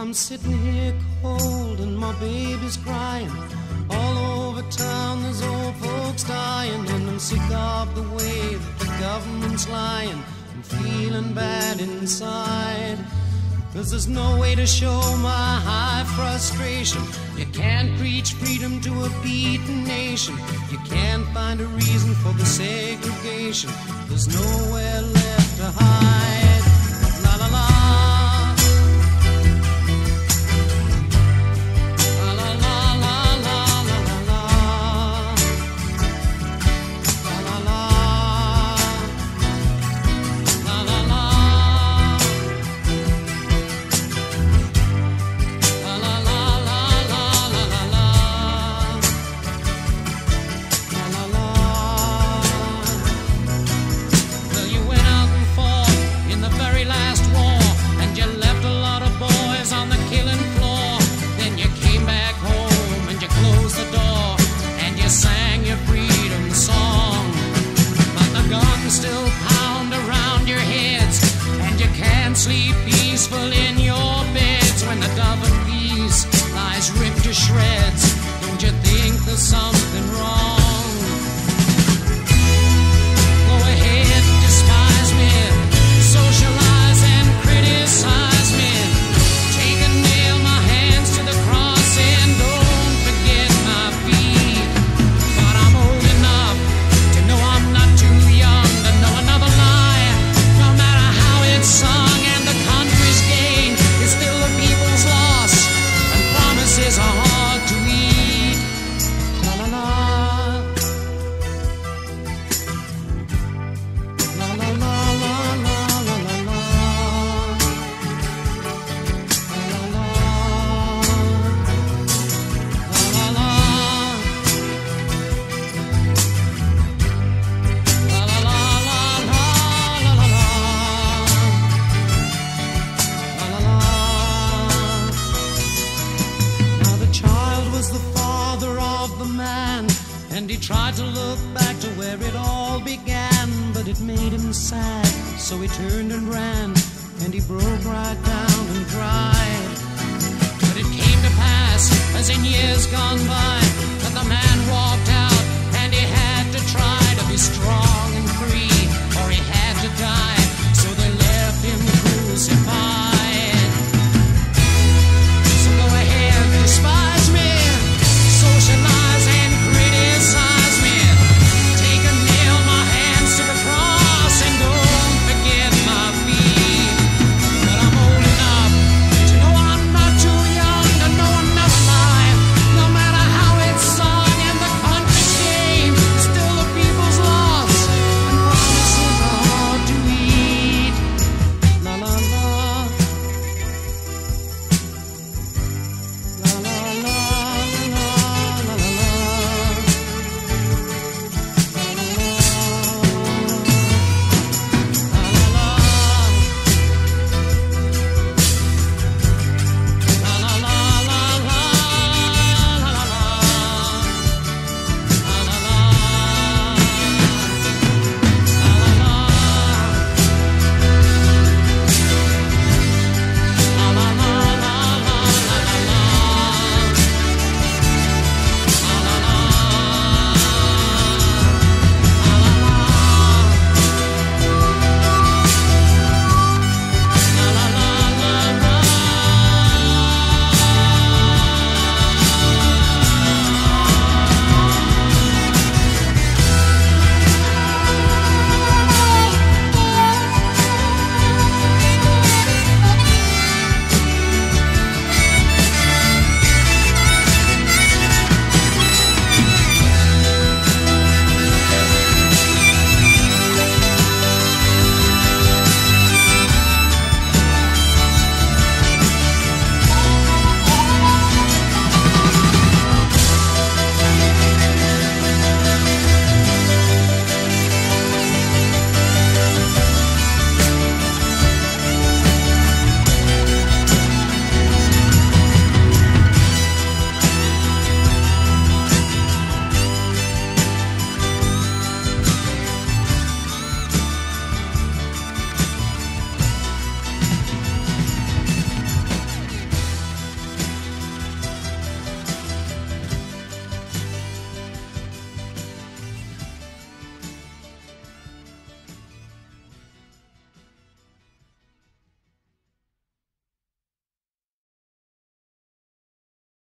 I'm sitting here cold and my baby's crying. All over town there's old folks dying, and I'm sick of the way that the government's lying. I'm feeling bad inside. Cause there's no way to show my high frustration. You can't preach freedom to a beaten nation. You can't find a reason for the segregation. There's nowhere left to hide. Peaceful in your beds when the dove of peace lies ripped to shreds. Don't you think the something man, and he tried to look back to where it all began, but it made him sad, so he turned and ran, and he broke right down and cried. But it came to pass, as in years gone by, that the man walked out, and he had to try to be strong.